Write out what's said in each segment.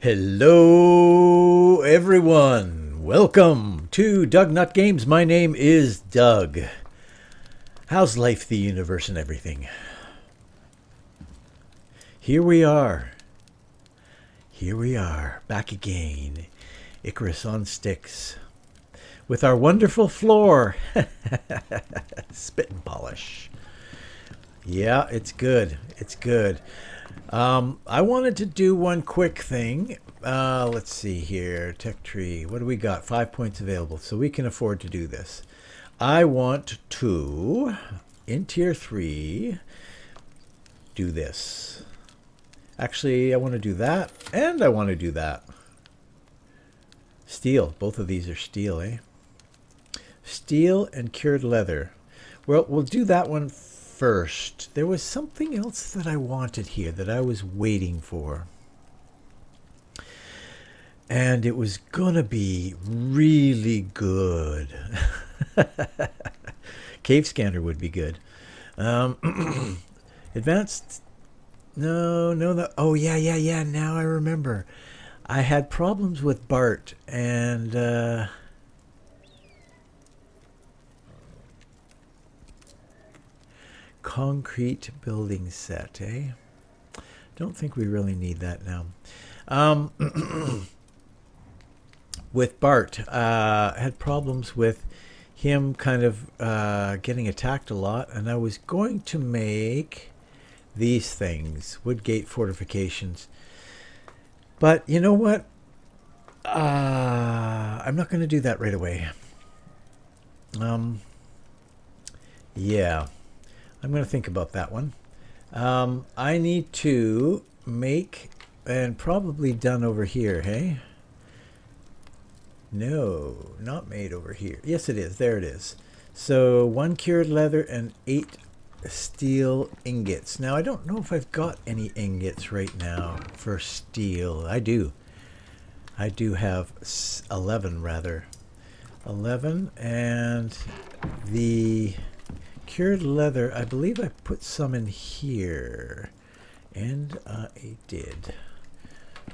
Hello, everyone. Welcome to Doug Nut Games. My name is Doug. How's life, the universe, and everything? Here we are. Here we are, back again. Icarus on sticks. With our wonderful floor. Spit and polish. Yeah, it's good. It's good. Um, I wanted to do one quick thing. Uh, let's see here. Tech tree. What do we got? Five points available. So we can afford to do this. I want to, in tier three, do this. Actually, I want to do that. And I want to do that. Steel. Both of these are steel, eh? Steel and cured leather. Well, we'll do that one first, there was something else that I wanted here that I was waiting for. And it was gonna be really good. Cave scanner would be good. Um, advanced. No, no, no. Oh, yeah, yeah, yeah. Now I remember. I had problems with Bart and. Uh, concrete building set, eh? Don't think we really need that now. Um, with Bart, uh, had problems with him kind of uh, getting attacked a lot, and I was going to make these things, Woodgate fortifications. But you know what? Uh, I'm not going to do that right away. Um, yeah. I'm going to think about that one. Um, I need to make, and probably done over here, hey? No, not made over here. Yes, it is. There it is. So one cured leather and eight steel ingots. Now, I don't know if I've got any ingots right now for steel. I do. I do have 11, rather. 11, and the cured leather, I believe I put some in here. And I did.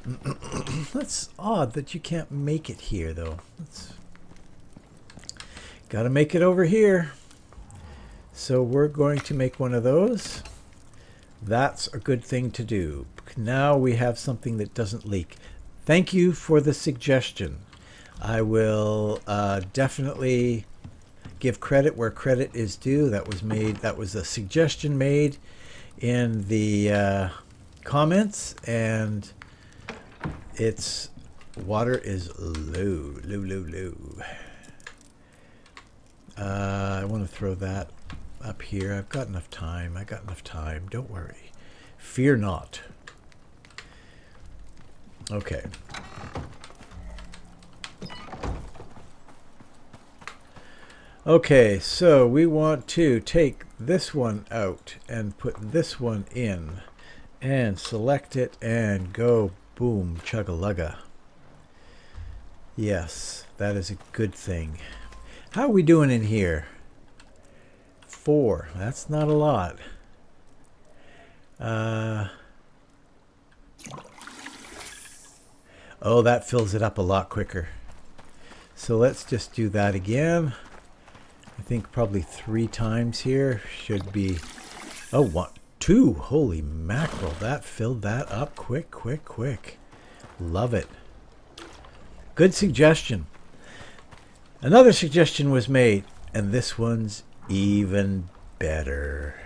That's odd that you can't make it here, though. Got to make it over here. So we're going to make one of those. That's a good thing to do. Now we have something that doesn't leak. Thank you for the suggestion. I will uh, definitely give credit where credit is due. That was made. That was a suggestion made in the uh, comments, and it's water is low, low, low, low. Uh, I want to throw that up here. I've got enough time. I got enough time. Don't worry. Fear not. Okay. Okay, so we want to take this one out and put this one in and select it and go boom chugga Yes, that is a good thing. How are we doing in here? Four. That's not a lot. Uh, oh, that fills it up a lot quicker. So let's just do that again. I think probably three times here should be, oh, one, two, holy mackerel, that filled that up quick, quick, quick. Love it. Good suggestion. Another suggestion was made, and this one's even better.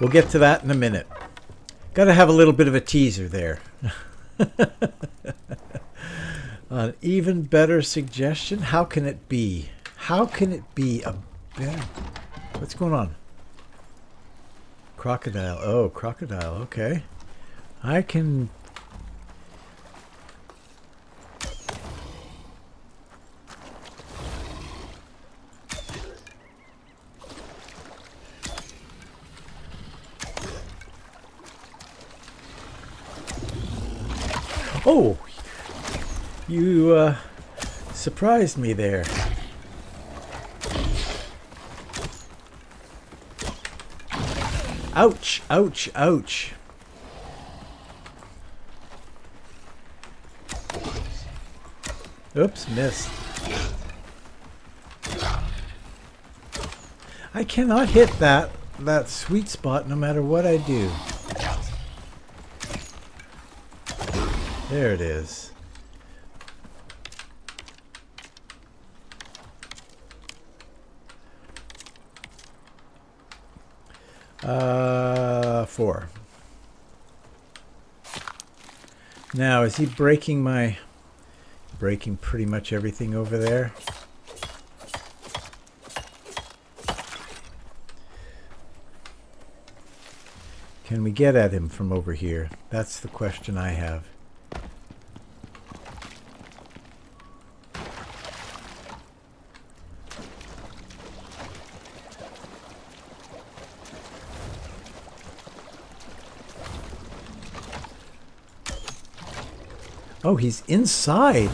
We'll get to that in a minute. Got to have a little bit of a teaser there. An even better suggestion? How can it be? How can it be a bear? What's going on? Crocodile. Oh, crocodile. Okay. I can... Oh! You, uh, surprised me there. Ouch, ouch, ouch. Oops, missed. I cannot hit that that sweet spot no matter what I do. There it is. Four. Now, is he breaking my... Breaking pretty much everything over there? Can we get at him from over here? That's the question I have. Oh, he's inside.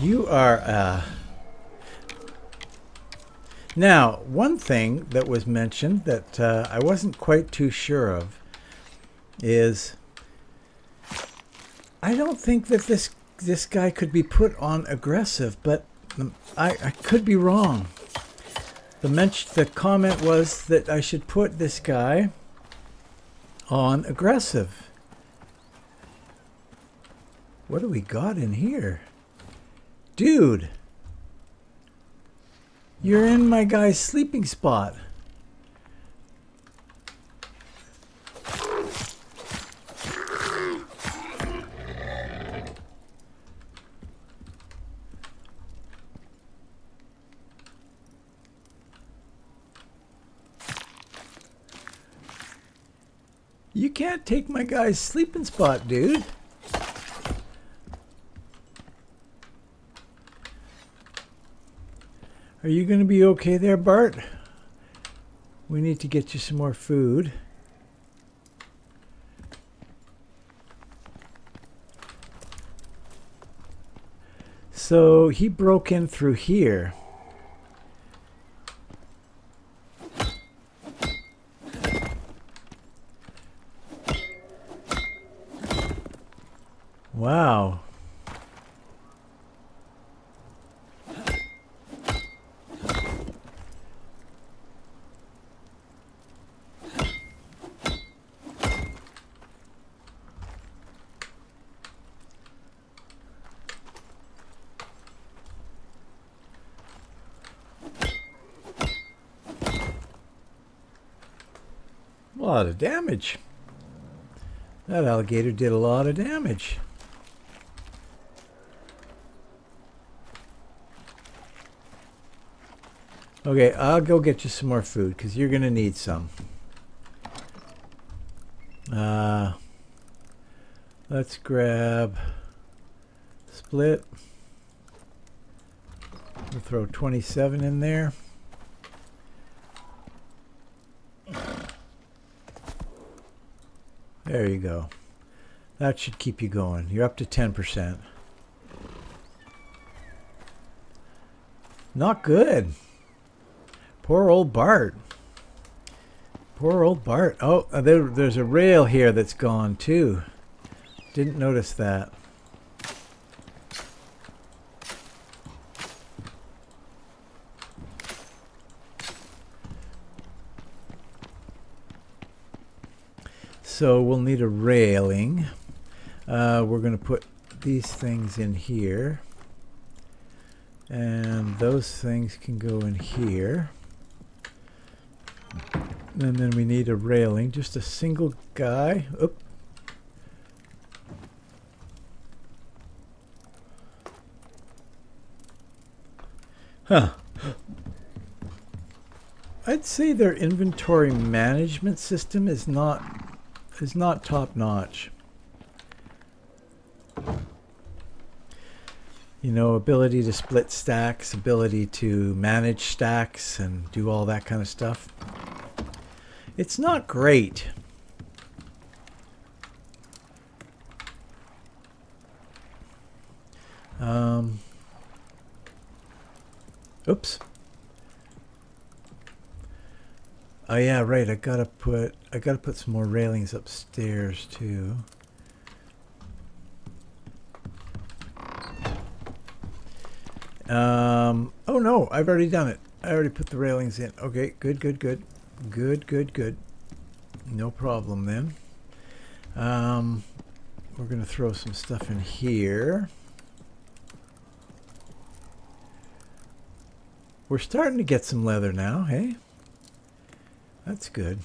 You are, uh... Now, one thing that was mentioned that uh, I wasn't quite too sure of is I don't think that this this guy could be put on aggressive, but I, I could be wrong. The mention, the comment was that I should put this guy on aggressive. What do we got in here? Dude. You're in my guy's sleeping spot. You can't take my guy's sleeping spot, dude. Are you going to be okay there, Bart? We need to get you some more food. So he broke in through here. Wow. A lot damage. That alligator did a lot of damage. Okay, I'll go get you some more food because you're going to need some. Uh, let's grab split. We'll throw 27 in there. There you go. That should keep you going. You're up to 10%. Not good. Poor old Bart. Poor old Bart. Oh, uh, there, there's a rail here that's gone too. Didn't notice that. So we'll need a railing. Uh, we're going to put these things in here. And those things can go in here. And then we need a railing, just a single guy. Oop. Huh. I'd say their inventory management system is not is not top notch. You know, ability to split stacks, ability to manage stacks and do all that kind of stuff. It's not great. Um, oops. Oh yeah, right. I gotta put I gotta put some more railings upstairs too. Um, oh no, I've already done it. I already put the railings in. Okay, good, good, good. Good, good, good. No problem then. Um, we're to throw some stuff in here. We're starting to get some leather now, hey? That's good.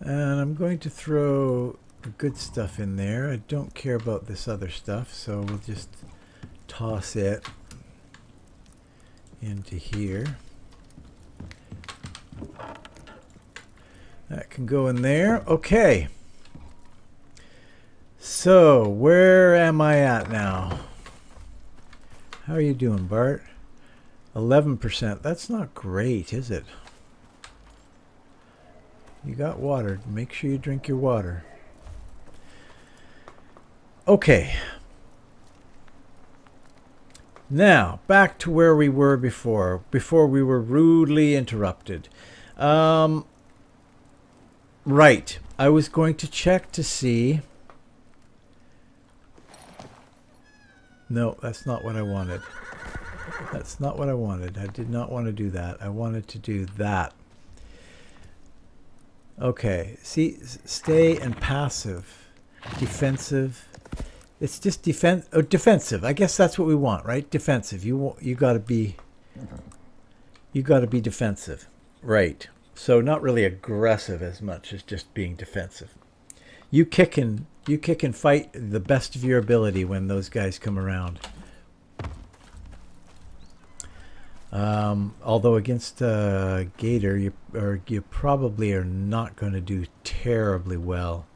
And I'm going to throw the good stuff in there. I don't care about this other stuff, so we'll just toss it into here. That can go in there. Okay. So, where am I at now? How are you doing, Bart? 11%. That's not great, is it? You got water. Make sure you drink your water. Okay. Now, back to where we were before, before we were rudely interrupted. Um, right. I was going to check to see. No, that's not what I wanted. That's not what I wanted. I did not want to do that. I wanted to do that. Okay. See, stay and passive. Defensive it's just defense oh, defensive. I guess that's what we want, right? Defensive. You you got to be you got to be defensive. Right. So not really aggressive as much as just being defensive. You kick and you kick and fight the best of your ability when those guys come around. Um, although against uh, Gator, you or you probably are not going to do terribly well.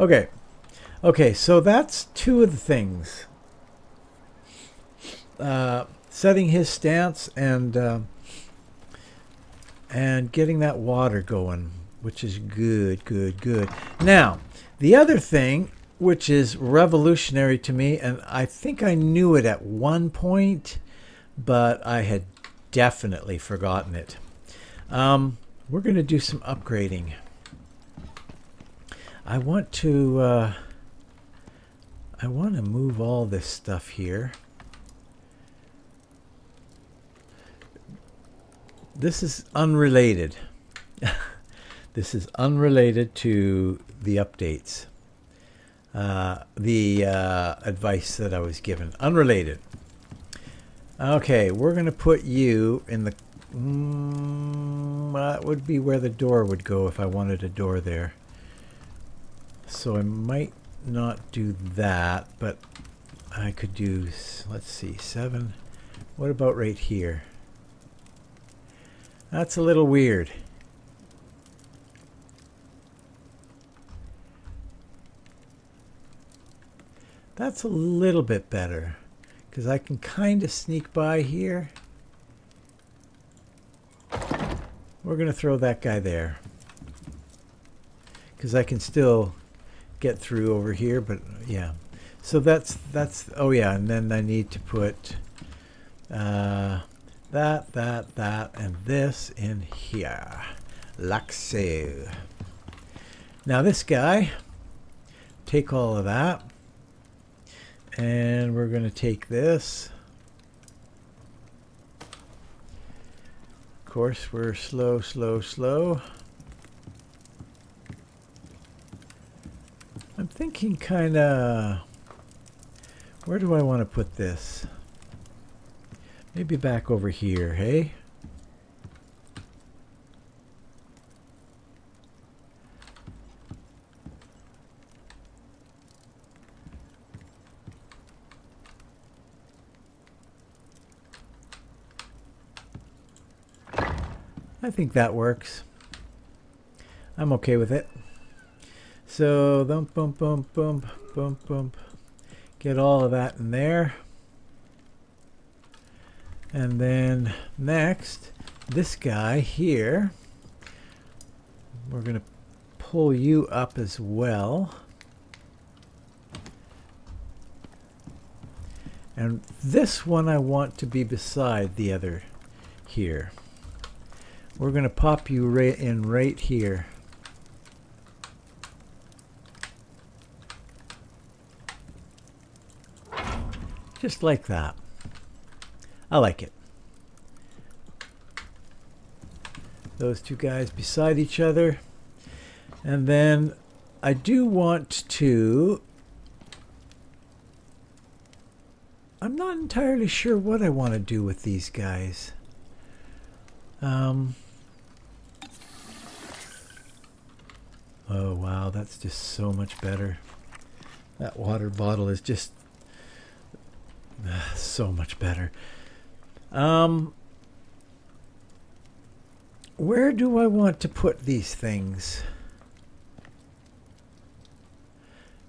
Okay. Okay, so that's two of the things. Uh, setting his stance and uh, and getting that water going, which is good, good, good. Now, the other thing, which is revolutionary to me, and I think I knew it at one point, but I had definitely forgotten it. Um, we're going to do some upgrading. I want to uh, I want to move all this stuff here. This is unrelated. this is unrelated to the updates. Uh, the uh, advice that I was given. Unrelated. Okay, we're going to put you in the... Mm, that would be where the door would go if I wanted a door there. So I might not do that, but I could do, let's see, seven. What about right here? That's a little weird. That's a little bit better because I can kind of sneak by here. We're going to throw that guy there because I can still get through over here, but yeah. So that's, that's, oh yeah, and then I need to put uh, that, that, that, and this in here. Like. Now this guy, take all of that, and we're going to take this. Of course, we're slow, slow, slow. I'm thinking kind of, where do I want to put this? Maybe back over here, hey? I think that works. I'm okay with it. So, bump, bump, bump, bump, bump, bump. Get all of that in there. And then next, this guy here, we're going to pull you up as well. And this one I want to be beside the other here. We're going to pop you right in right here. Just like that. I like it. Those two guys beside each other. And then I do want to... I'm not entirely sure what I want to do with these guys. Um, oh, wow, that's just so much better. That water bottle is just so much better. Um, where do I want to put these things?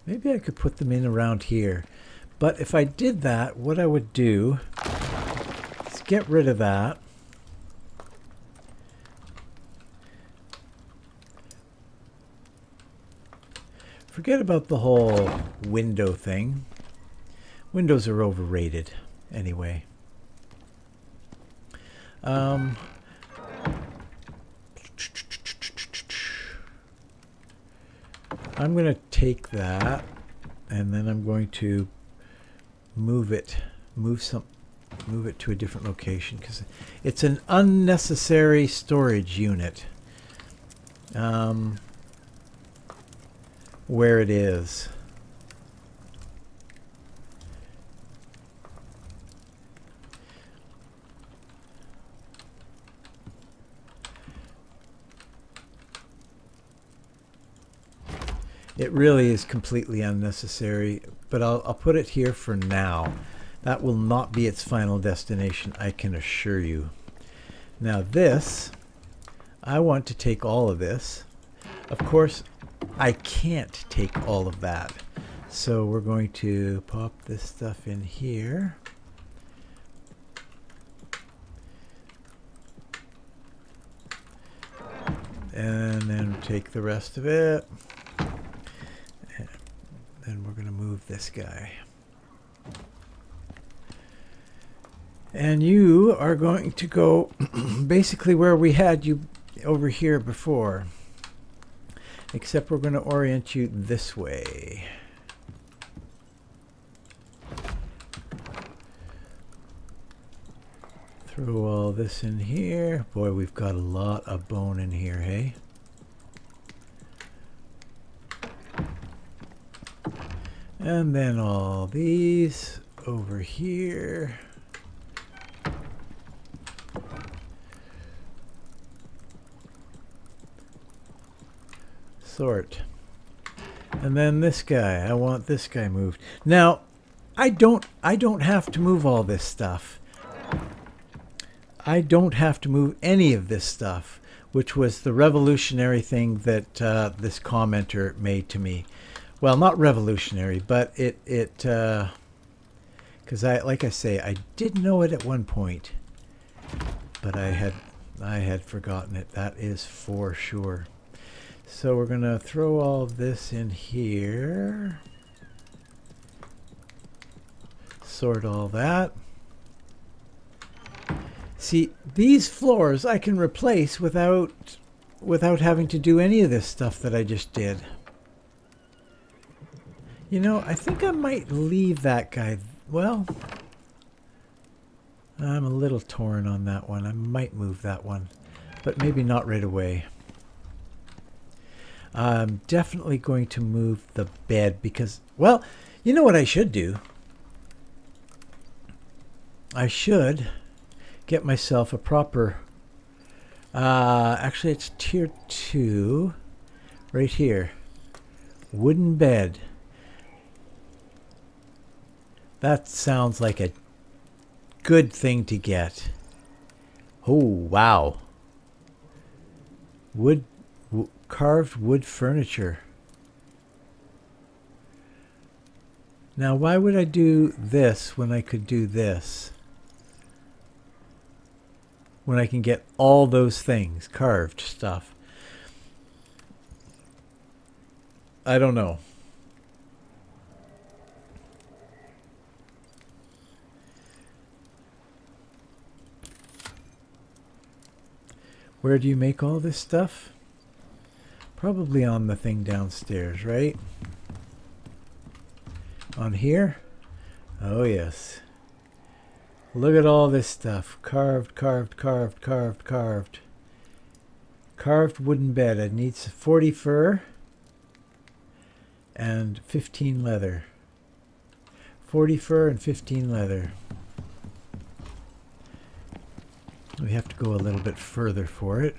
Maybe I could put them in around here. But if I did that, what I would do is get rid of that. Forget about the whole window thing. Windows are overrated anyway. Um, I'm going to take that and then I'm going to move it, move some, move it to a different location because it's an unnecessary storage unit. Um, where it is. It really is completely unnecessary, but I'll, I'll put it here for now. That will not be its final destination, I can assure you. Now this, I want to take all of this. Of course, I can't take all of that. So we're going to pop this stuff in here. And then take the rest of it. Then we're going to move this guy. And you are going to go basically where we had you over here before. Except we're going to orient you this way. Throw all this in here. Boy, we've got a lot of bone in here, hey? And then all these over here. Sort. And then this guy, I want this guy moved. Now, I don't I don't have to move all this stuff. I don't have to move any of this stuff, which was the revolutionary thing that uh, this commenter made to me well, not revolutionary, but it it because uh, I like I say I did know it at one point, but I had I had forgotten it. That is for sure. So we're gonna throw all this in here. Sort all that. See, these floors I can replace without without having to do any of this stuff that I just did. You know, I think I might leave that guy. Well, I'm a little torn on that one. I might move that one, but maybe not right away. I'm definitely going to move the bed because, well, you know what I should do? I should get myself a proper, uh, actually it's tier 2, right here, wooden bed. That sounds like a good thing to get. Oh, wow. Wood, carved wood furniture. Now, why would I do this when I could do this? When I can get all those things, carved stuff. I don't know. Where do you make all this stuff? Probably on the thing downstairs, right? On here? Oh, yes. Look at all this stuff. Carved, carved, carved, carved, carved. Carved wooden bed. It needs 40 fur and 15 leather. 40 fur and 15 leather. We have to go a little bit further for it.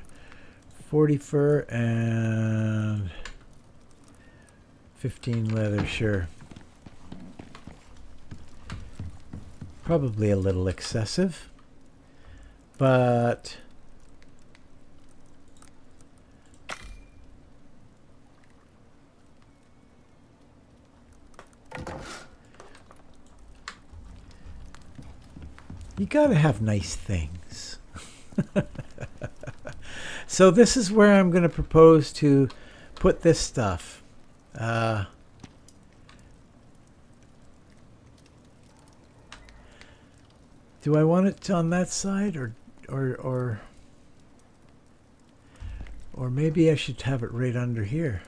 40 fur and 15 leather, sure. Probably a little excessive, but you gotta have nice things. so this is where I'm going to propose to put this stuff. Uh, do I want it on that side or or or or maybe I should have it right under here.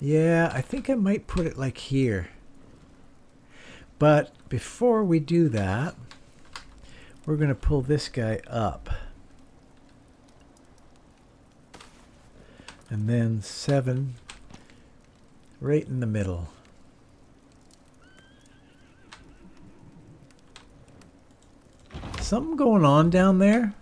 Yeah, I think I might put it like here. But before we do that, we're going to pull this guy up. And then 7 right in the middle. Something going on down there?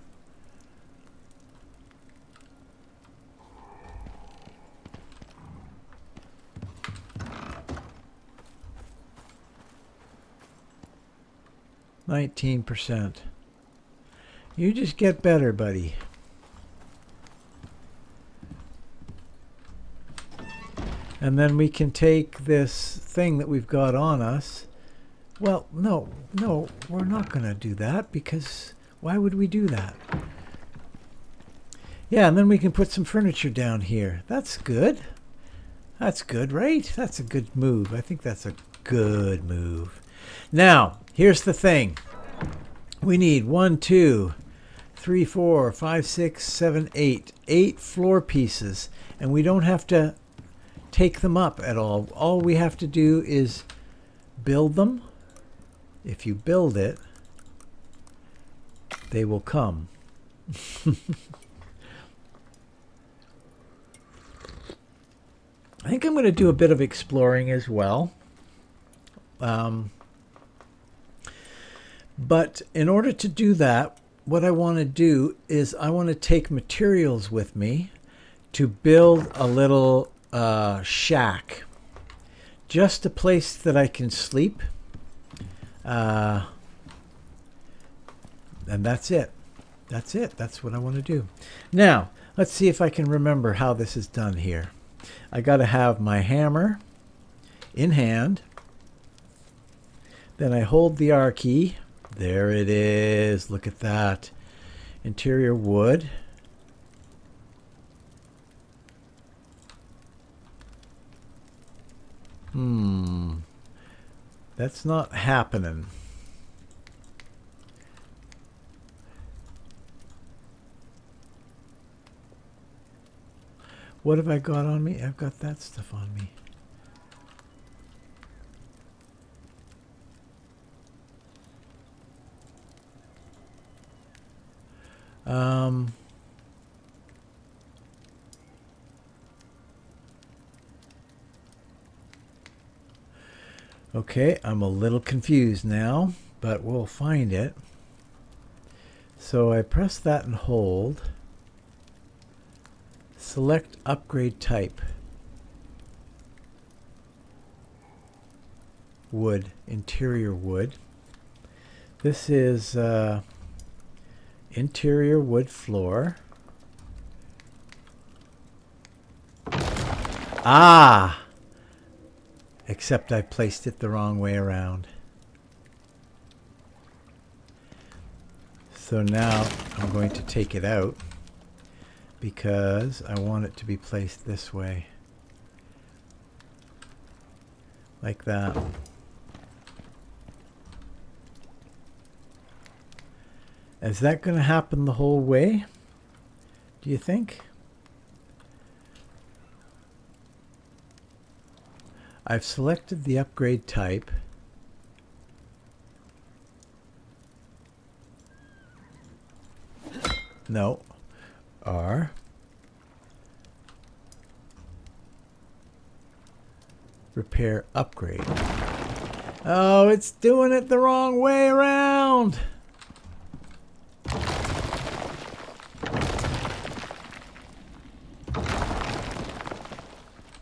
Nineteen percent. You just get better, buddy. And then we can take this thing that we've got on us. Well, no, no, we're not going to do that because why would we do that? Yeah, and then we can put some furniture down here. That's good. That's good, right? That's a good move. I think that's a good move. Now, here's the thing. We need one, two, three, four, five, six, seven, eight. Eight floor pieces. And we don't have to take them up at all. All we have to do is build them. If you build it, they will come. I think I'm going to do a bit of exploring as well. Um, but in order to do that, what I want to do is I want to take materials with me to build a little uh, shack. Just a place that I can sleep. Uh, and that's it. That's it. That's what I want to do. Now, let's see if I can remember how this is done here. I got to have my hammer in hand. Then I hold the R key there it is. Look at that. Interior wood. Hmm. That's not happening. What have I got on me? I've got that stuff on me. Um, Okay, I'm a little confused now, but we'll find it. So I press that and hold. Select upgrade type. Wood, interior wood. This is uh, interior wood floor. Ah! Except I placed it the wrong way around. So now I'm going to take it out because I want it to be placed this way. Like that. Is that going to happen the whole way? Do you think? I've selected the upgrade type. No. R. Repair upgrade. Oh, it's doing it the wrong way around.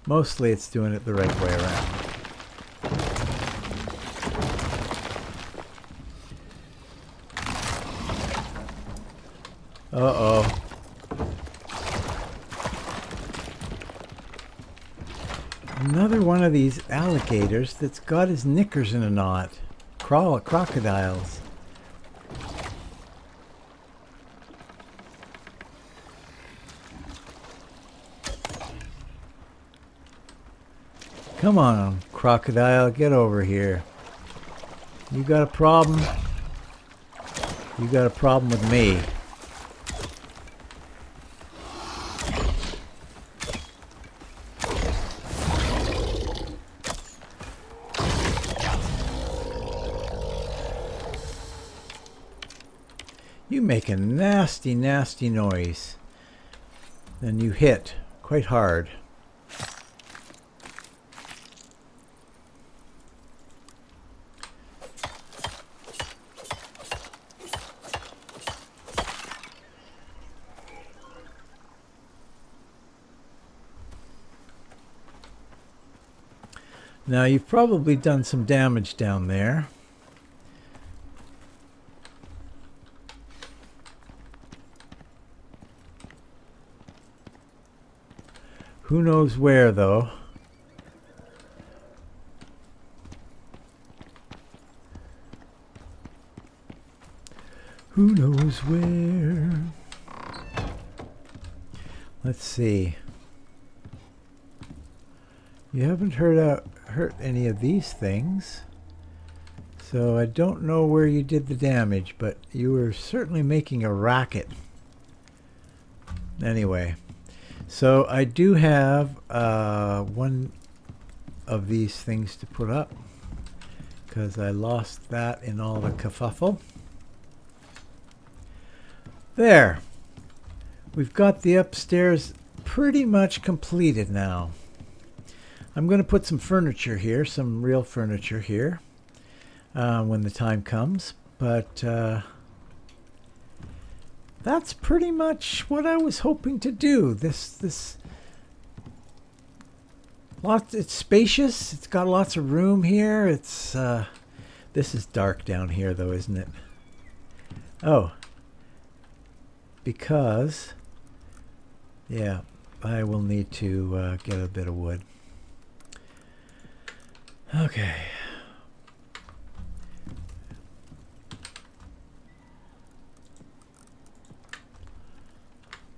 Mostly it's doing it the right way around. Uh-oh. Another one of these alligators that's got his knickers in a knot. Crawl crocodiles. Come on, crocodile, get over here. You got a problem? You got a problem with me. You make a nasty, nasty noise. Then you hit quite hard. Now you've probably done some damage down there. Who knows where though? Who knows where? Let's see. You haven't heard out hurt any of these things. So I don't know where you did the damage, but you were certainly making a racket. Anyway, so I do have uh, one of these things to put up because I lost that in all the kerfuffle. There. We've got the upstairs pretty much completed now. I'm going to put some furniture here, some real furniture here, uh, when the time comes. But uh, that's pretty much what I was hoping to do. This this lots. It's spacious. It's got lots of room here. It's uh, this is dark down here, though, isn't it? Oh, because yeah, I will need to uh, get a bit of wood. Okay.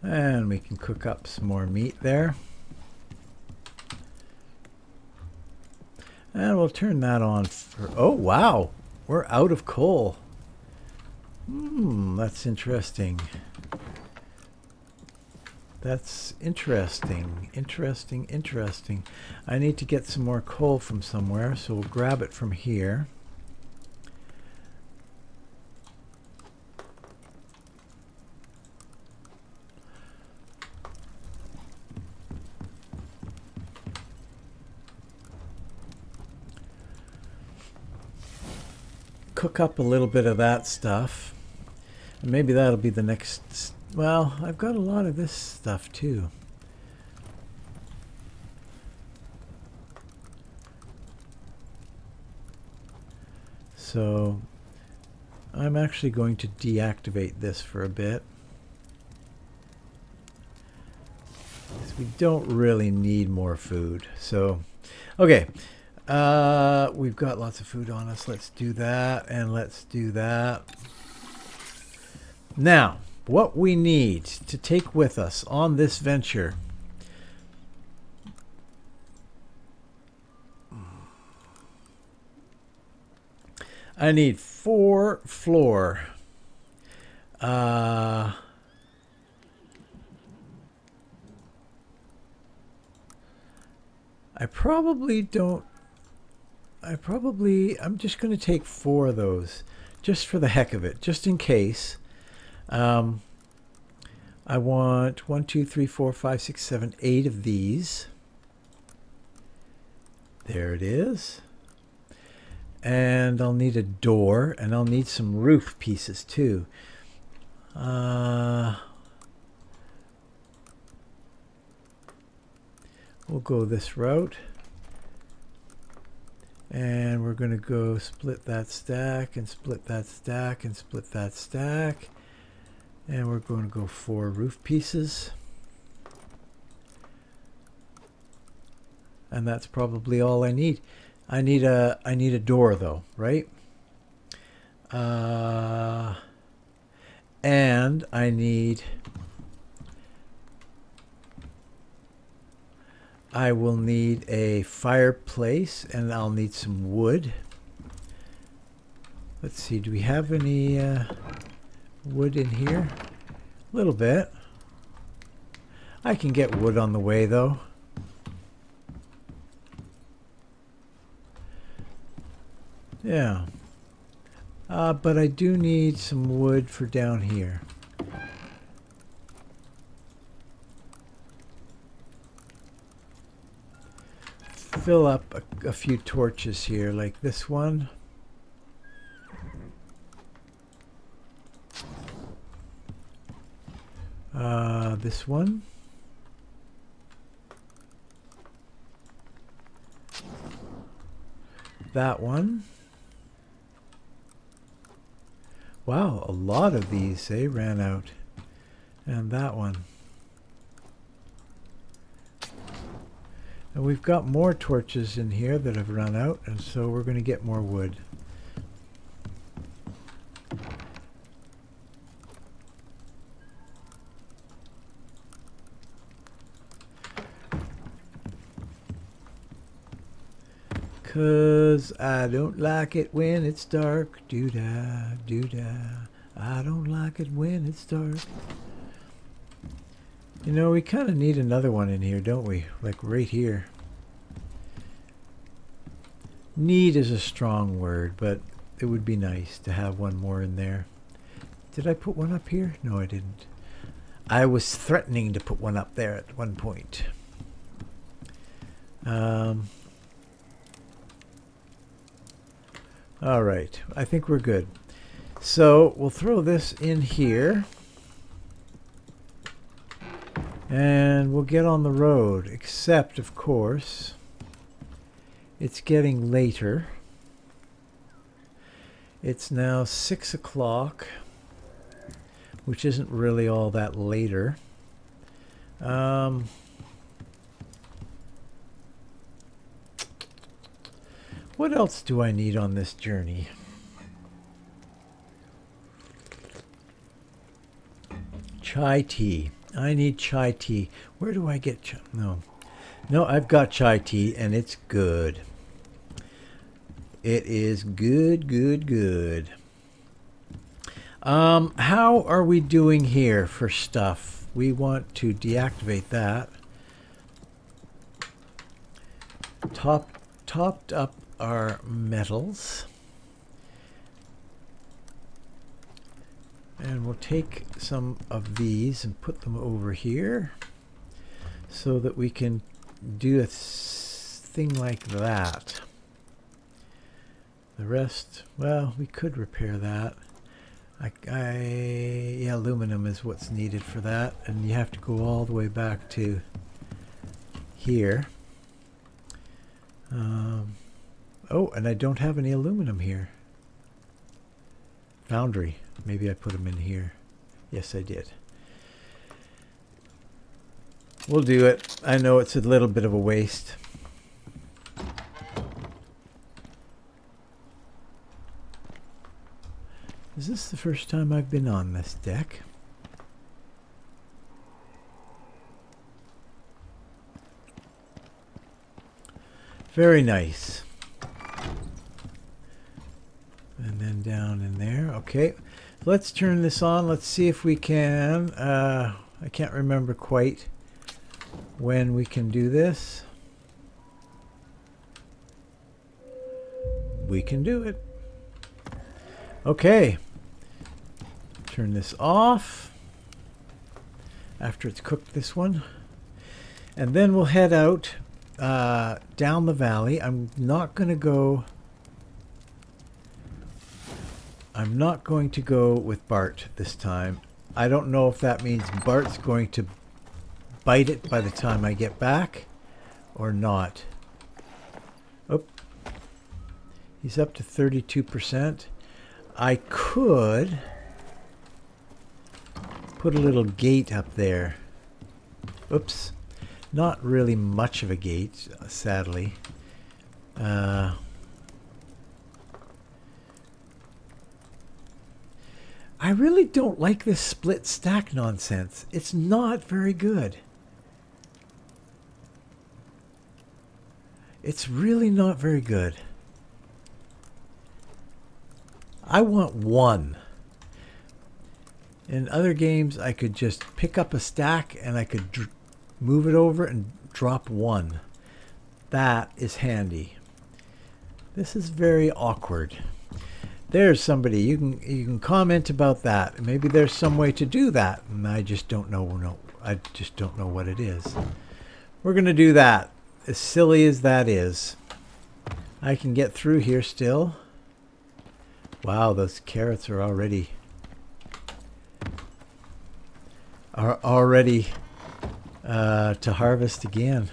And we can cook up some more meat there. And we'll turn that on for... Oh, wow! We're out of coal. Hmm, that's interesting. That's interesting. Interesting, interesting. I need to get some more coal from somewhere, so we'll grab it from here. Cook up a little bit of that stuff. And maybe that'll be the next well, I've got a lot of this stuff too. So I'm actually going to deactivate this for a bit. we don't really need more food. So, okay. Uh, we've got lots of food on us. Let's do that and let's do that. Now, what we need to take with us on this venture I need four floor. Uh, I probably don't. I probably. I'm just going to take four of those just for the heck of it, just in case. Um, I want one, two, three, four, five, six, seven, eight of these. There it is. And I'll need a door, and I'll need some roof pieces too. Uh, we'll go this route. And we're going to go split that stack and split that stack and split that stack. And we're going to go four roof pieces. And that's probably all I need. I need a I need a door though, right? Uh, and I need I will need a fireplace and I'll need some wood. Let's see, do we have any uh, wood in here? A little bit. I can get wood on the way though. Yeah. Uh, but I do need some wood for down here. Fill up a, a few torches here, like this one. Uh, this one. That one. Wow, a lot of these, they ran out. And that one. And we've got more torches in here that have run out, and so we're going to get more wood. Cause I don't like it when it's dark. Do da, do da. I don't like it when it's dark. You know, we kind of need another one in here, don't we? Like right here. Need is a strong word, but it would be nice to have one more in there. Did I put one up here? No, I didn't. I was threatening to put one up there at one point. Um, All right, I think we're good. So we'll throw this in here. And we'll get on the road, except, of course, it's getting later. It's now 6 o'clock, which isn't really all that later. Um, What else do I need on this journey? Chai tea. I need chai tea. Where do I get chai? No. No, I've got chai tea and it's good. It is good, good, good. Um, how are we doing here for stuff? We want to deactivate that. Top, topped up our metals. And we'll take some of these and put them over here so that we can do a thing like that. The rest, well, we could repair that. I, I, yeah, aluminum is what's needed for that. And you have to go all the way back to here. Um, Oh, and I don't have any aluminum here. Foundry. Maybe I put them in here. Yes, I did. We'll do it. I know it's a little bit of a waste. Is this the first time I've been on this deck? Very nice. And then down in there. Okay. Let's turn this on. Let's see if we can. Uh, I can't remember quite when we can do this. We can do it. Okay. Turn this off after it's cooked this one. And then we'll head out uh, down the valley. I'm not going to go... I'm not going to go with Bart this time. I don't know if that means Bart's going to bite it by the time I get back or not. Oh, he's up to 32%. I could put a little gate up there. Oops. Not really much of a gate, sadly. Uh, I really don't like this split stack nonsense. It's not very good. It's really not very good. I want one. In other games, I could just pick up a stack and I could move it over and drop one. That is handy. This is very awkward. There's somebody you can you can comment about that. Maybe there's some way to do that, and I just don't know. No, I just don't know what it is. We're gonna do that. As silly as that is, I can get through here still. Wow, those carrots are already are already uh, to harvest again.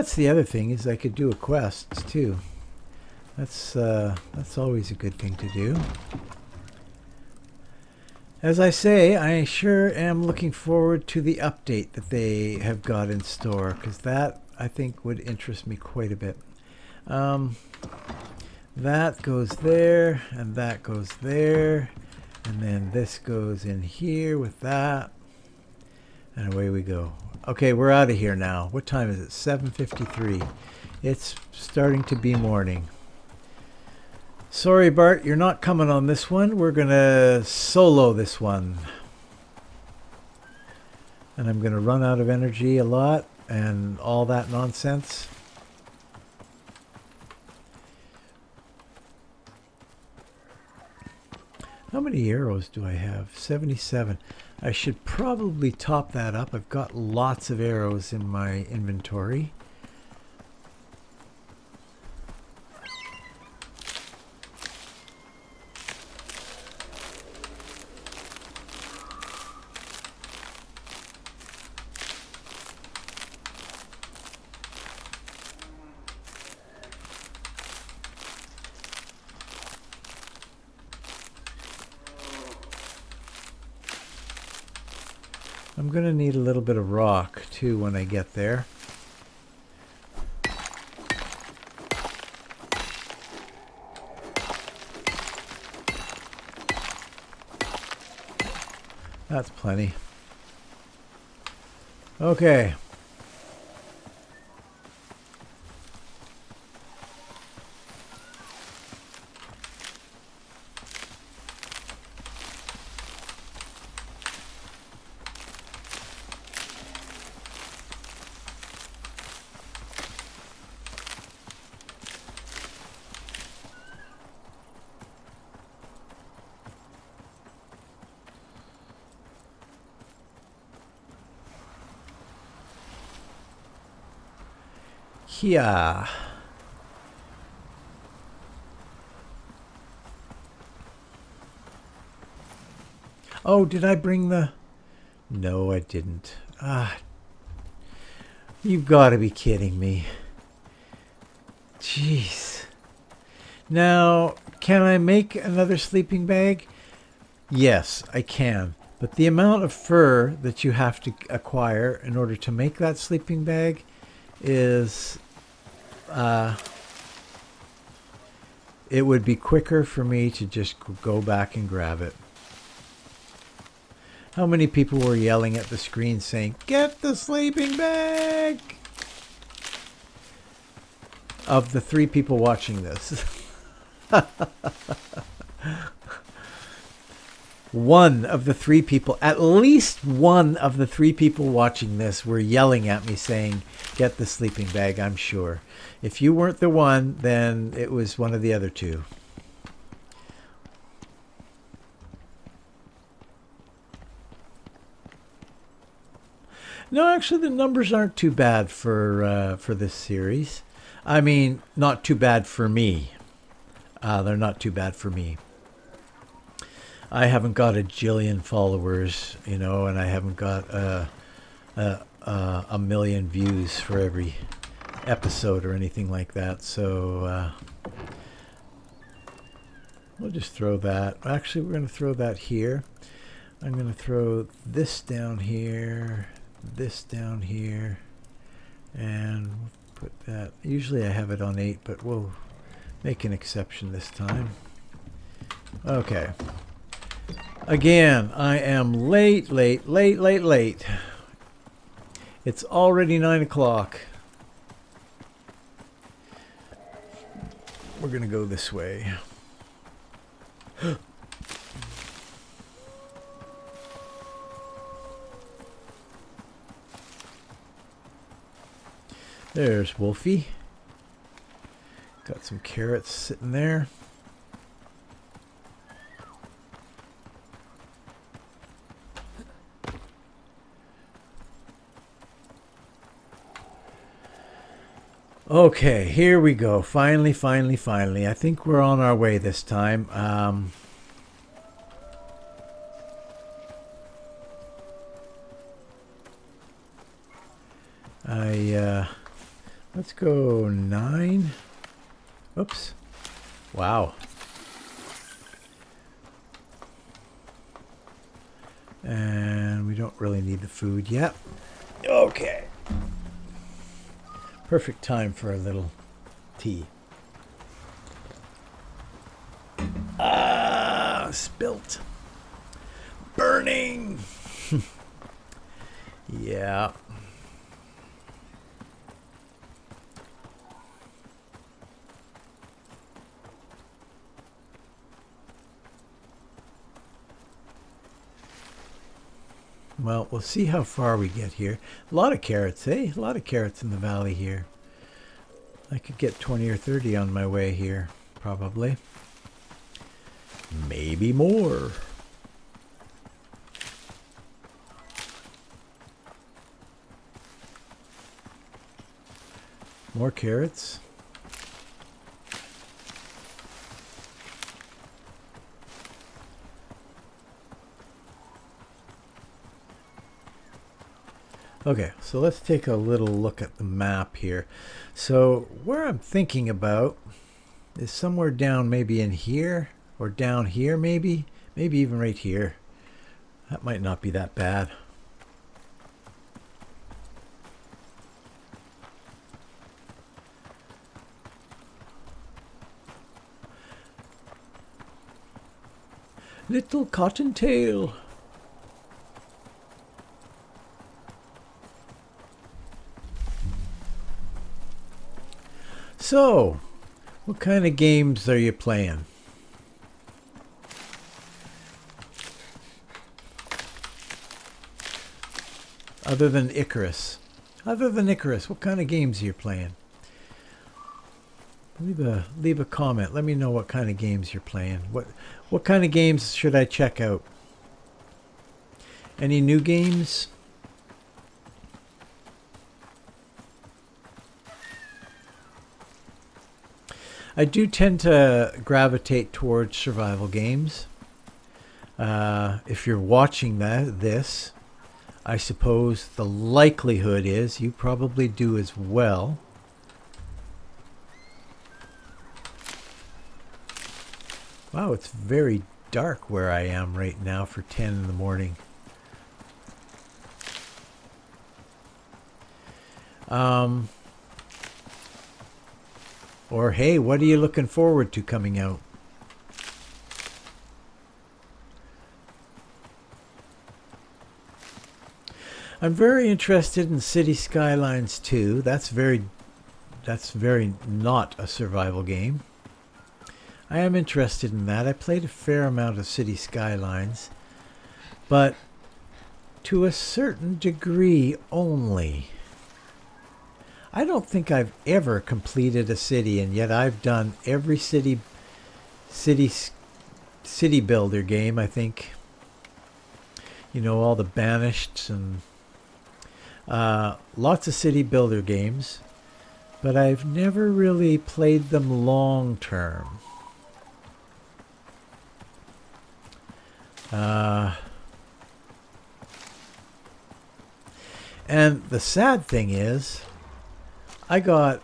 That's the other thing is I could do a quest too. That's uh, that's always a good thing to do. As I say, I sure am looking forward to the update that they have got in store because that I think would interest me quite a bit. Um, that goes there and that goes there and then this goes in here with that and away we go. Okay, we're out of here now. What time is it? 7.53. It's starting to be morning. Sorry, Bart, you're not coming on this one. We're going to solo this one. And I'm going to run out of energy a lot and all that nonsense. How many arrows do I have? 77. I should probably top that up. I've got lots of arrows in my inventory. I'm going to need a little bit of rock too when I get there. That's plenty. Okay. Oh, did I bring the... No, I didn't. Ah, you've got to be kidding me. Jeez. Now, can I make another sleeping bag? Yes, I can. But the amount of fur that you have to acquire in order to make that sleeping bag is... Uh, it would be quicker for me to just go back and grab it. How many people were yelling at the screen saying, Get the sleeping bag! Of the three people watching this. one of the three people, at least one of the three people watching this were yelling at me saying, Get the sleeping bag, I'm sure. If you weren't the one, then it was one of the other two. No, actually, the numbers aren't too bad for uh, for this series. I mean, not too bad for me. Uh, they're not too bad for me. I haven't got a jillion followers, you know, and I haven't got a, a, a, a million views for every episode or anything like that. So uh, we'll just throw that. Actually, we're going to throw that here. I'm going to throw this down here, this down here, and put that. Usually I have it on 8, but we'll make an exception this time. Okay. Again, I am late, late, late, late, late. It's already 9 o'clock. We're going to go this way. There's Wolfie. Got some carrots sitting there. Okay, here we go. Finally, finally, finally. I think we're on our way this time. Um, I, uh, let's go nine. Oops. Wow. And we don't really need the food yet. Okay. Perfect time for a little tea. Ah, spilt. Burning. yeah. Well, we'll see how far we get here. A lot of carrots, eh? A lot of carrots in the valley here. I could get 20 or 30 on my way here, probably. Maybe more. More carrots. Okay, so let's take a little look at the map here. So where I'm thinking about is somewhere down maybe in here or down here maybe, maybe even right here. That might not be that bad. Little cottontail. So, what kind of games are you playing? Other than Icarus. Other than Icarus, what kind of games are you playing? Leave a leave a comment. Let me know what kind of games you're playing. What what kind of games should I check out? Any new games? I do tend to gravitate towards survival games. Uh, if you're watching that this, I suppose the likelihood is you probably do as well. Wow, it's very dark where I am right now for 10 in the morning. Um, or hey, what are you looking forward to coming out? I'm very interested in City Skylines 2. That's very that's very not a survival game. I am interested in that. I played a fair amount of City Skylines, but to a certain degree only. I don't think I've ever completed a city, and yet I've done every city city city builder game. I think you know all the banished and uh, lots of city builder games, but I've never really played them long term. Uh, and the sad thing is, I got,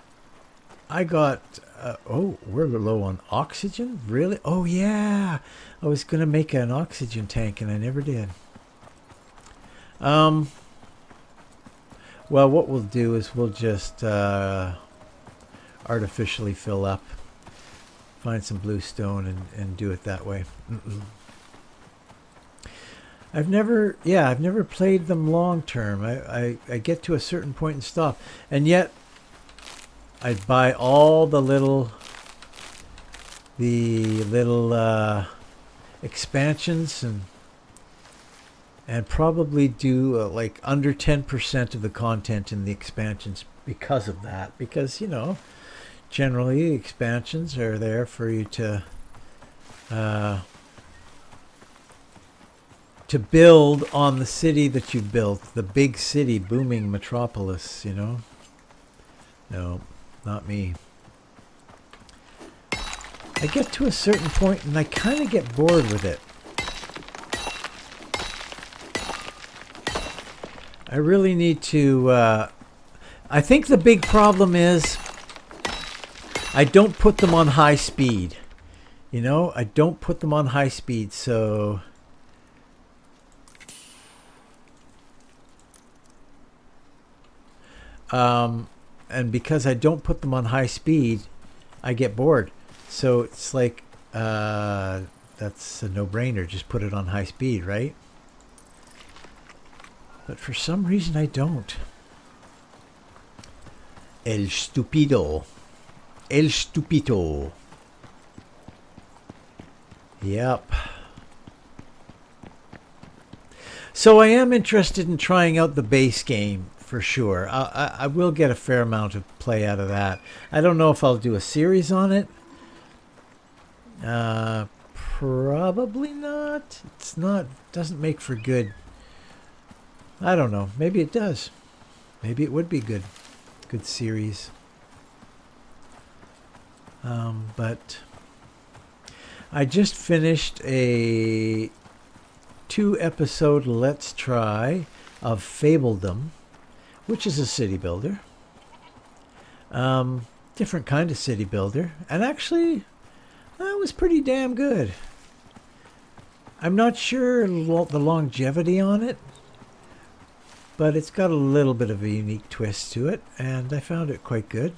I got, uh, oh, we're low on oxygen? Really? Oh, yeah. I was going to make an oxygen tank and I never did. Um, well, what we'll do is we'll just uh, artificially fill up, find some bluestone and, and do it that way. Mm -mm. I've never, yeah, I've never played them long term. I, I, I get to a certain point and stop. And yet, I'd buy all the little, the little uh, expansions and and probably do uh, like under 10% of the content in the expansions because of that. Because, you know, generally expansions are there for you to uh, to build on the city that you built, the big city, booming metropolis, you know? No, not me. I get to a certain point and I kind of get bored with it. I really need to, uh, I think the big problem is I don't put them on high speed. You know, I don't put them on high speed, so... Um, and because I don't put them on high speed, I get bored. So it's like, uh, that's a no-brainer. Just put it on high speed, right? But for some reason I don't. El stupido. El stupito. Yep. So I am interested in trying out the base game for sure. I, I, will get a fair amount of play out of that. I don't know if I'll do a series on it. Uh, probably not. It's not. Doesn't make for good. I don't know. Maybe it does. Maybe it would be good. Good series. Um, but I just finished a two episode Let's Try of Fabledom which is a city builder. Um, different kind of city builder. And actually, that was pretty damn good. I'm not sure the longevity on it, but it's got a little bit of a unique twist to it, and I found it quite good.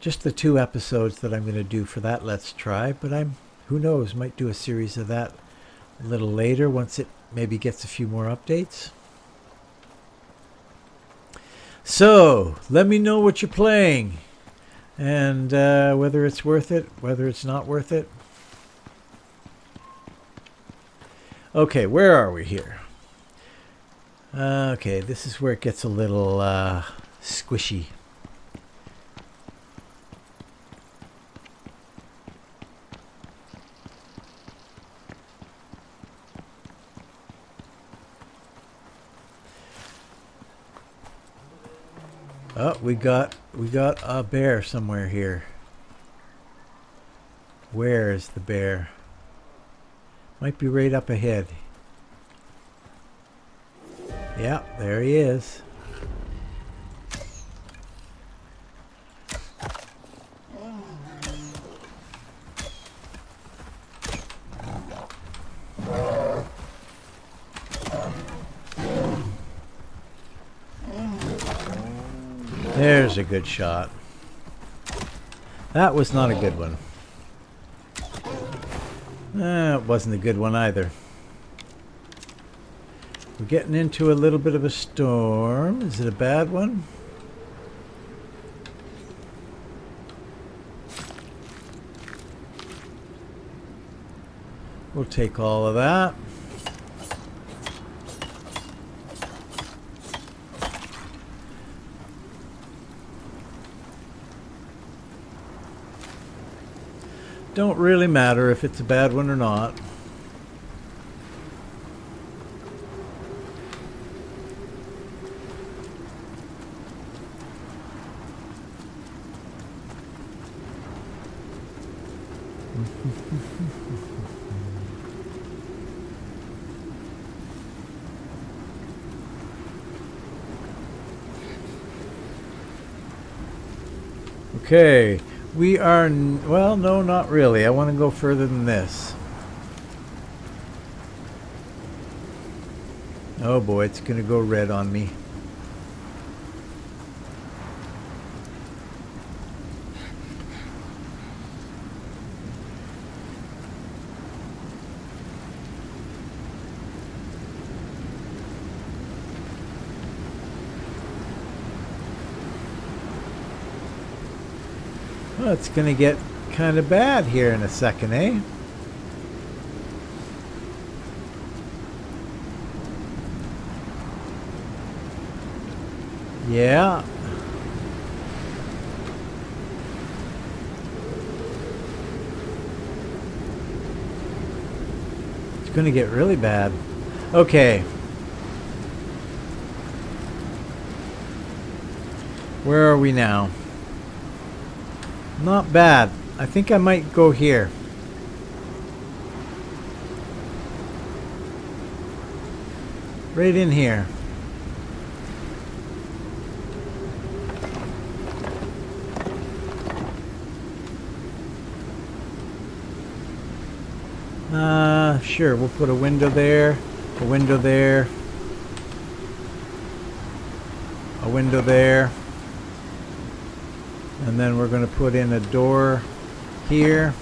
Just the two episodes that I'm going to do for that Let's Try, but I'm, who knows, might do a series of that a little later once it maybe gets a few more updates. So, let me know what you're playing and uh, whether it's worth it, whether it's not worth it. Okay, where are we here? Uh, okay, this is where it gets a little uh, squishy. Oh, we got we got a bear somewhere here. Where is the bear? Might be right up ahead. Yeah, there he is. A good shot. That was not a good one. Uh, it wasn't a good one either. We're getting into a little bit of a storm. Is it a bad one? We'll take all of that. Don't really matter if it's a bad one or not. Okay, we are, well, no, not really. I want to go further than this. Oh boy, it's going to go red on me. Well, it's going to get kind of bad here in a second, eh? Yeah. It's going to get really bad. Okay. Where are we now? Not bad. I think I might go here. Right in here. Uh, sure, we'll put a window there, a window there, a window there. And then we're going to put in a door here.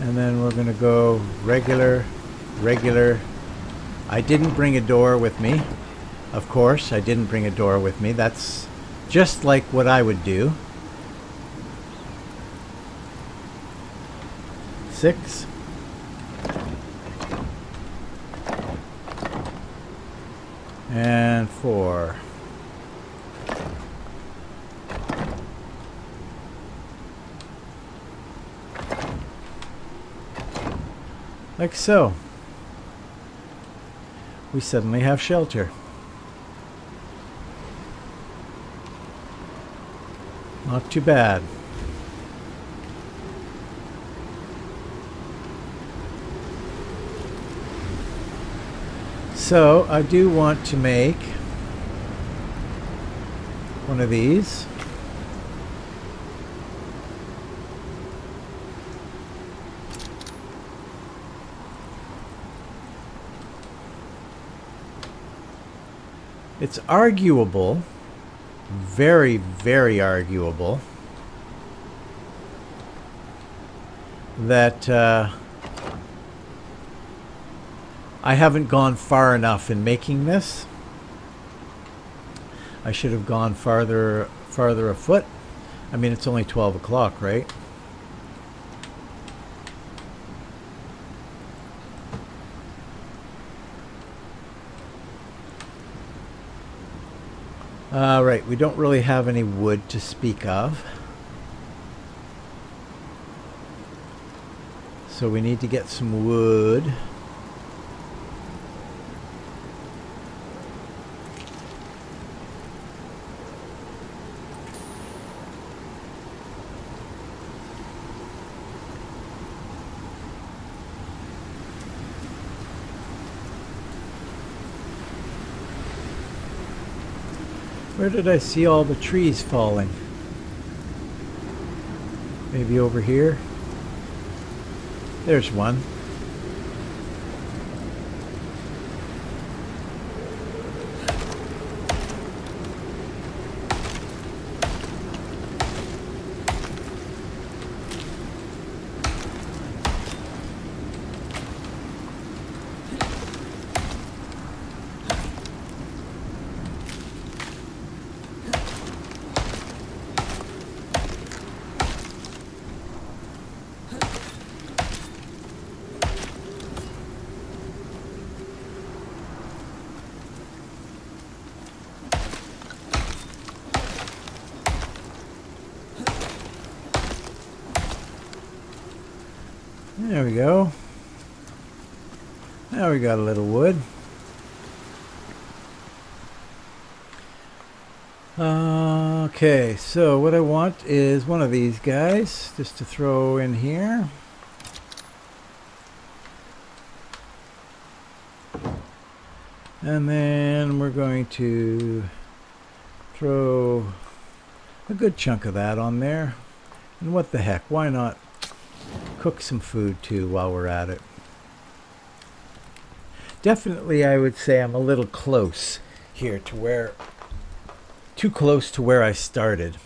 And then we're going to go regular, regular. I didn't bring a door with me. Of course, I didn't bring a door with me. That's just like what I would do. Six. And four. Like so. We suddenly have shelter. Not too bad. So I do want to make one of these. It's arguable, very, very arguable, that uh, I haven't gone far enough in making this. I should have gone farther, farther afoot. I mean, it's only 12 o'clock, right? Uh, right, we don't really have any wood to speak of. So we need to get some wood. Where did I see all the trees falling? Maybe over here? There's one. There we go. Now we got a little wood. Okay, so what I want is one of these guys just to throw in here. And then we're going to throw a good chunk of that on there. And what the heck, why not cook some food too while we're at it. Definitely, I would say I'm a little close here to where, too close to where I started.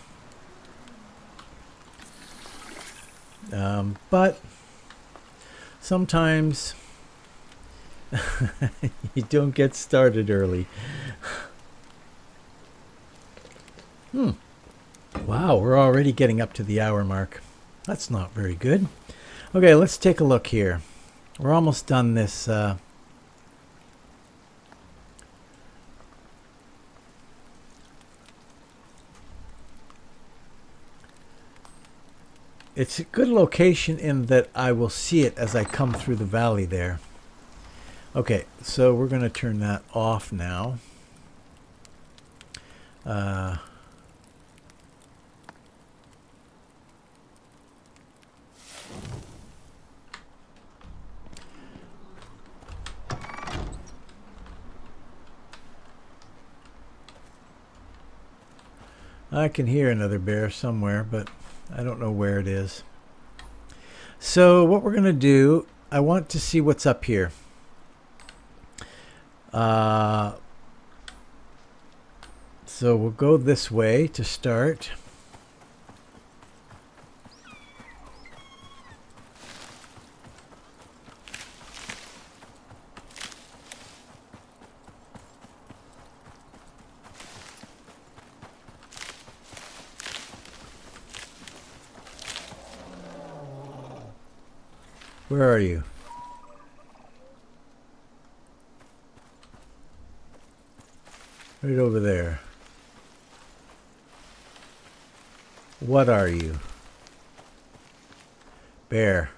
Um, but sometimes you don't get started early. Hmm. Wow, we're already getting up to the hour mark. That's not very good. Okay, let's take a look here. We're almost done this. Uh, it's a good location in that I will see it as I come through the valley there. Okay, so we're going to turn that off now. Uh, I can hear another bear somewhere, but I don't know where it is. So what we're going to do, I want to see what's up here. Uh, so we'll go this way to start. Where are you? Right over there. What are you? Bear.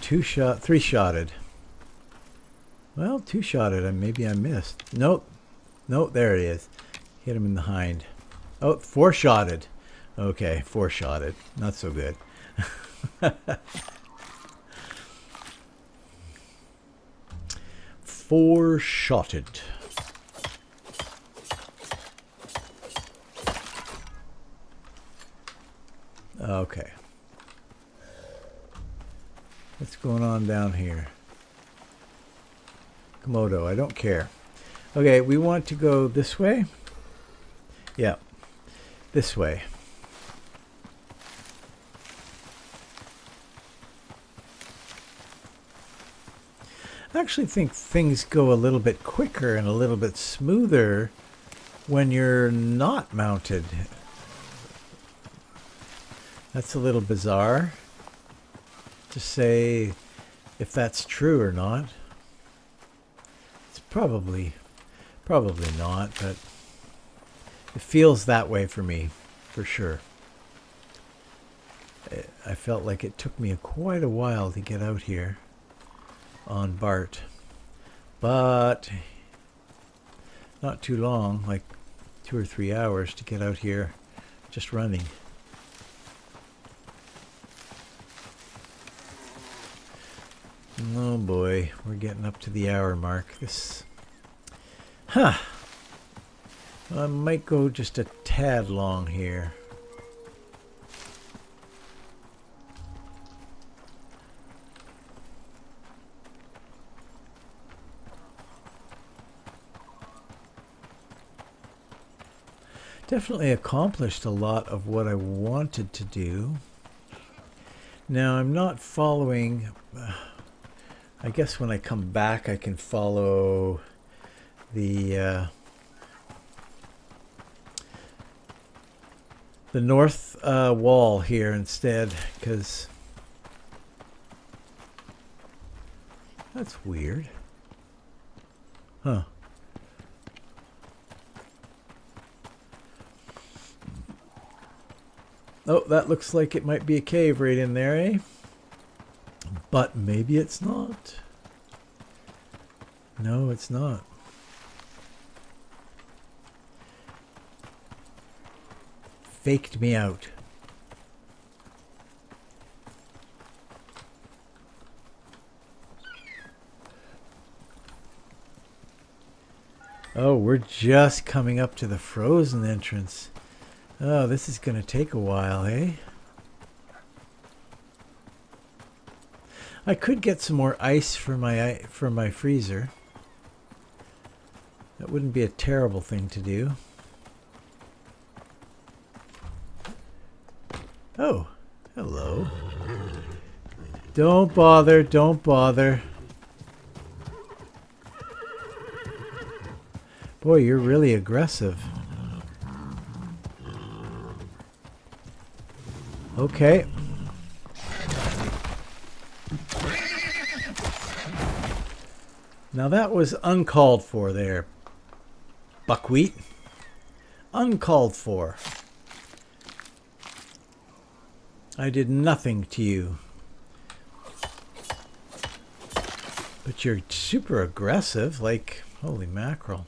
Two shot, three shotted. Well, two shotted, and maybe I missed. Nope. Nope, there it is. Hit him in the hind. Oh, four shotted. Okay, four shotted. Not so good. four shotted. Okay. What's going on down here? Komodo, I don't care. Okay, we want to go this way. Yeah, this way. I actually think things go a little bit quicker and a little bit smoother when you're not mounted. That's a little bizarre to say if that's true or not. It's probably, probably not, but it feels that way for me, for sure. I felt like it took me quite a while to get out here on Bart. But not too long, like two or three hours to get out here just running. Oh boy, we're getting up to the hour mark. This, huh? I might go just a tad long here. Definitely accomplished a lot of what I wanted to do. Now I'm not following... Uh, I guess when I come back I can follow the... Uh, the north uh, wall here instead because that's weird huh Oh, that looks like it might be a cave right in there, eh? But maybe it's not. No, it's not. Faked me out. Oh, we're just coming up to the frozen entrance. Oh, this is going to take a while, eh? I could get some more ice for my for my freezer. That wouldn't be a terrible thing to do. Oh, hello. Don't bother, don't bother. Boy, you're really aggressive. Okay. Now that was uncalled for there, buckwheat. Uncalled for. I did nothing to you. But you're super aggressive, like, holy mackerel.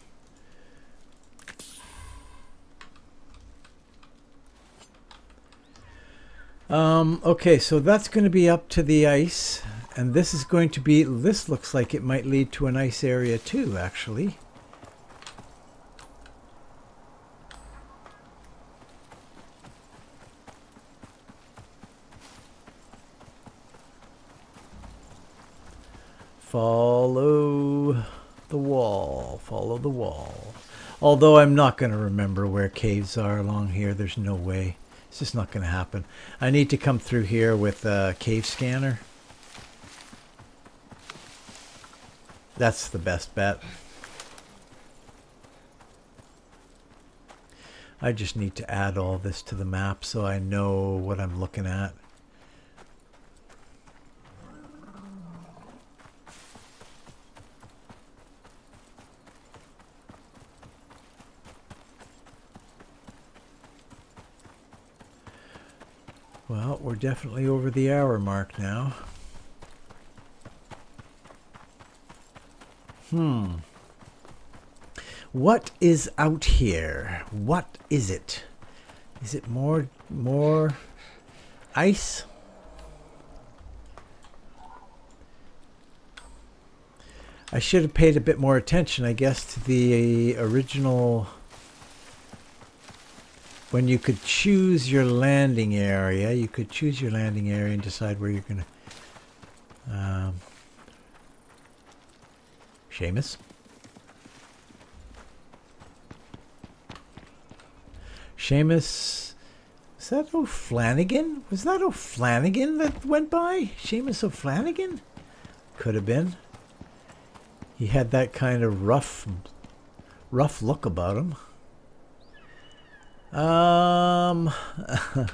Um, okay, so that's going to be up to the ice. And this is going to be, this looks like it might lead to an ice area too, actually. Follow the wall, follow the wall. Although I'm not going to remember where caves are along here, there's no way. It's just not going to happen. I need to come through here with a cave scanner. That's the best bet. I just need to add all this to the map so I know what I'm looking at. Well, we're definitely over the hour mark now. Hmm. What is out here? What is it? Is it more more ice? I should have paid a bit more attention, I guess, to the original when you could choose your landing area, you could choose your landing area and decide where you're going to... Um, Seamus? Seamus... Is that O'Flanagan? Was that O'Flanagan that went by? Seamus O'Flanagan? Could have been. He had that kind of rough, rough look about him. Um.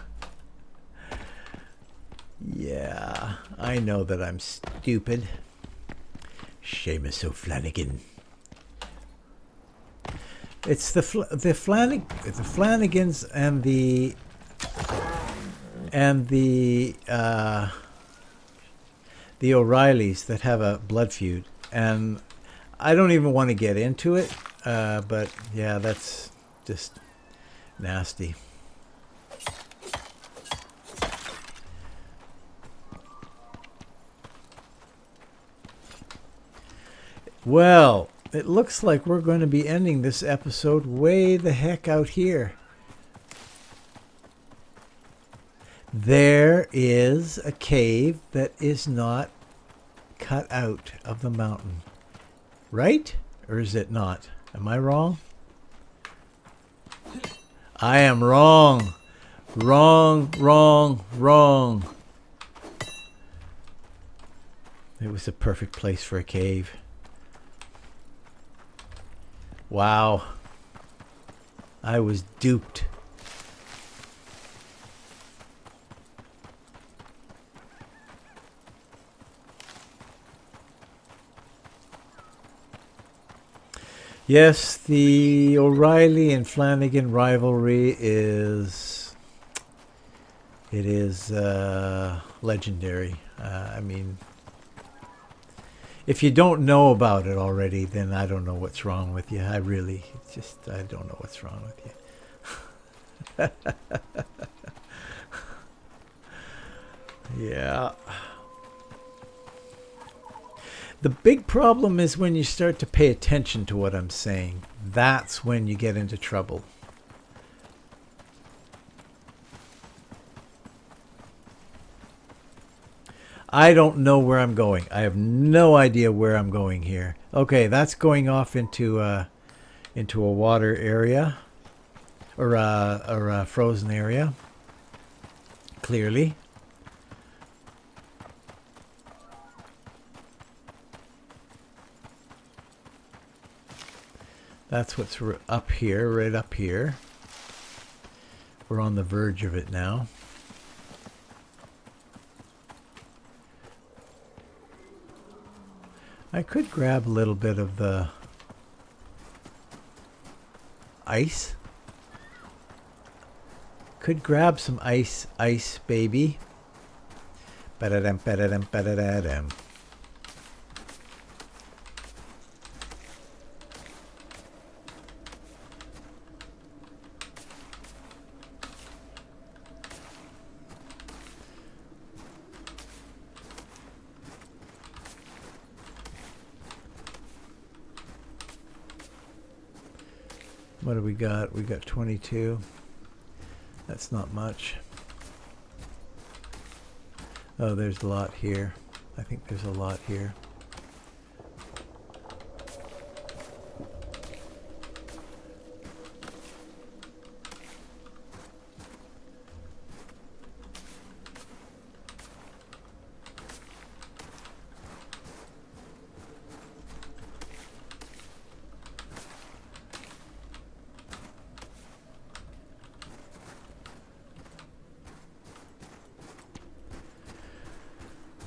yeah, I know that I'm stupid. Seamus O'Flanagan. It's the Fl the Flanig the Flanagans and the and the uh, the O'Reillys that have a blood feud, and I don't even want to get into it. Uh, but yeah, that's just Nasty. Well, it looks like we're going to be ending this episode way the heck out here. There is a cave that is not cut out of the mountain. Right? Or is it not? Am I wrong? I am wrong. Wrong, wrong, wrong. It was a perfect place for a cave. Wow. I was duped. Yes, the O'Reilly and Flanagan rivalry is it is uh, legendary. Uh, I mean, if you don't know about it already, then I don't know what's wrong with you. I really just I don't know what's wrong with you. yeah. The big problem is when you start to pay attention to what I'm saying. That's when you get into trouble. I don't know where I'm going. I have no idea where I'm going here. Okay, that's going off into uh, into a water area or uh, or a frozen area. Clearly. That's what's up here, right up here. We're on the verge of it now. I could grab a little bit of the ice. Could grab some ice, ice, baby. Ba-da-dum, ba-da-dum, ba-da-da-dum. Do we got? We got 22. That's not much. Oh, there's a lot here. I think there's a lot here.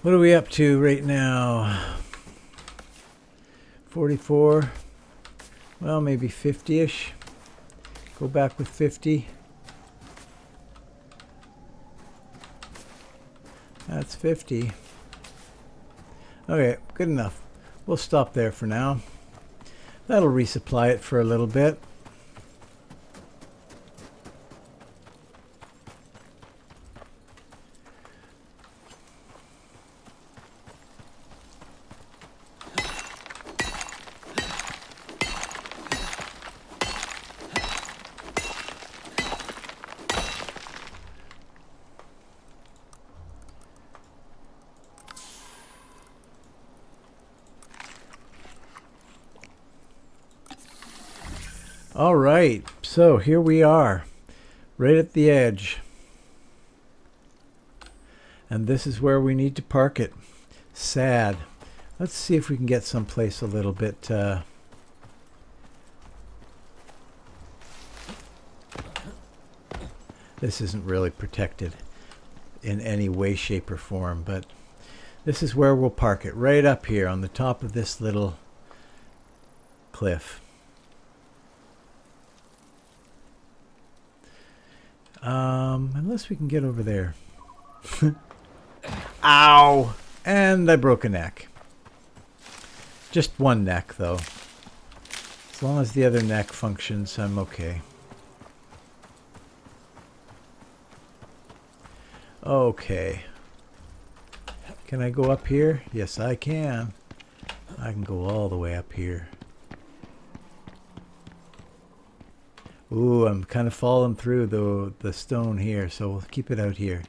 What are we up to right now? 44. Well, maybe 50-ish. Go back with 50. That's 50. Okay, good enough. We'll stop there for now. That'll resupply it for a little bit. All right, so here we are, right at the edge. And this is where we need to park it. Sad. Let's see if we can get someplace a little bit... Uh, this isn't really protected in any way, shape, or form, but this is where we'll park it, right up here on the top of this little cliff. Um, unless we can get over there. Ow! And I broke a neck. Just one neck, though. As long as the other neck functions, I'm okay. Okay. Can I go up here? Yes, I can. I can go all the way up here. Ooh, I'm kind of falling through the the stone here, so we'll keep it out here.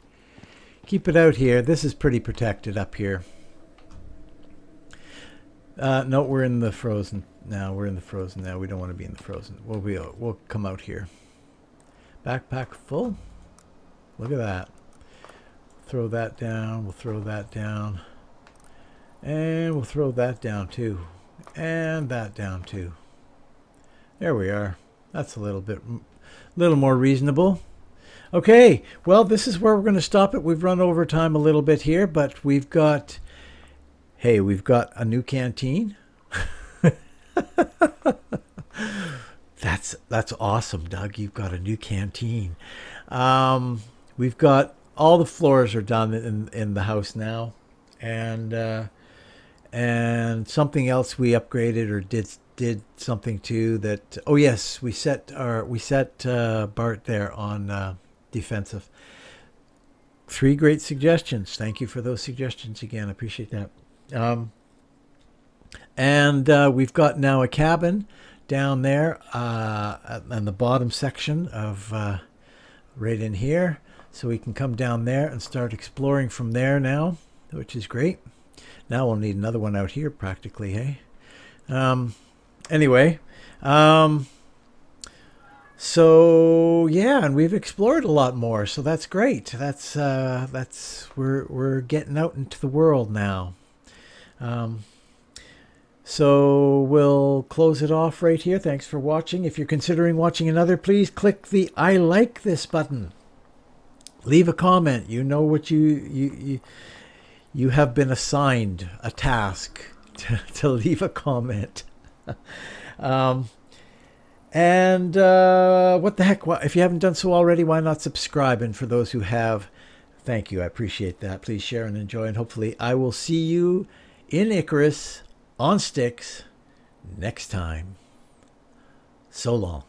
Keep it out here. This is pretty protected up here. Uh, no, we're in the frozen now. We're in the frozen now. We don't want to be in the frozen. We'll be. We'll come out here. Backpack full. Look at that. Throw that down. We'll throw that down. And we'll throw that down too. And that down too. There we are. That's a little bit, little more reasonable. Okay, well, this is where we're going to stop it. We've run over time a little bit here, but we've got, hey, we've got a new canteen. that's that's awesome, Doug. You've got a new canteen. Um, we've got all the floors are done in in the house now, and uh, and something else we upgraded or did did something too that oh yes we set our we set uh, Bart there on uh, defensive. Three great suggestions. Thank you for those suggestions again. Appreciate that. Um, and uh, we've got now a cabin down there uh, in the bottom section of uh, right in here. So we can come down there and start exploring from there now, which is great. Now we'll need another one out here practically, hey? Um, anyway, um, so yeah, and we've explored a lot more, so that's great. That's uh, that's we're we're getting out into the world now. Um, so we'll close it off right here. Thanks for watching. If you're considering watching another, please click the I like this button. Leave a comment. You know what you you you, you have been assigned a task to, to leave a comment. um, and uh, what the heck? If you haven't done so already, why not subscribe? And for those who have, thank you. I appreciate that. Please share and enjoy. And hopefully, I will see you in Icarus on sticks next time. So long.